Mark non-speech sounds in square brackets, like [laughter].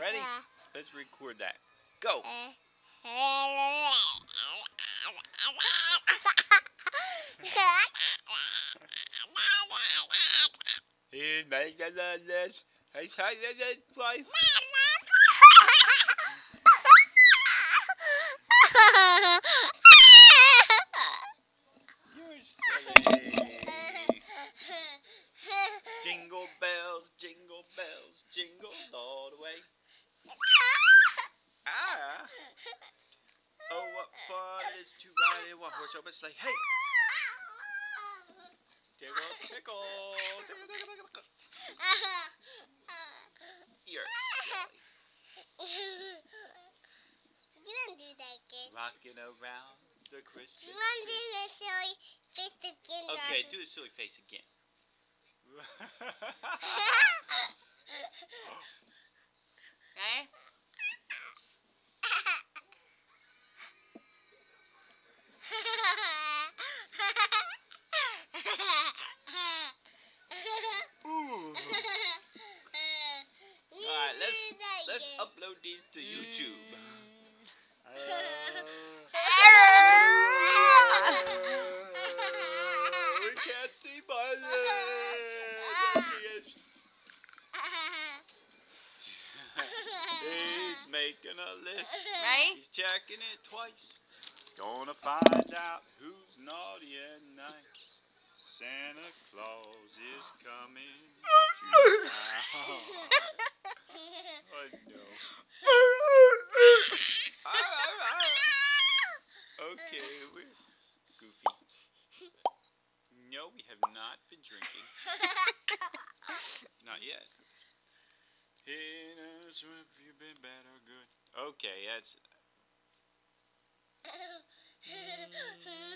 Ready? Let's record that. Go. He's making this. He's making this twice. Jingle bells, jingle bells, jingle all the way. Ah. Oh, what fun it is to ride in one horse open sleigh. Hey, tickle, tickle, tickle, tickle, tickle. You're silly. You to do that again? Rocking around the Do you Christmas want to do the silly face again? Okay, do the silly face again. [laughs] [laughs] let's let's upload these to YouTube. Uh, [laughs] we can't see my leg. [laughs] He's making a list. Right? He's checking it twice. He's gonna find out who's naughty and nice. Santa Claus is coming to town. [laughs] Goofy. No, we have not been drinking. not yet. Knows if you've been bad or good. Okay, that's... [laughs]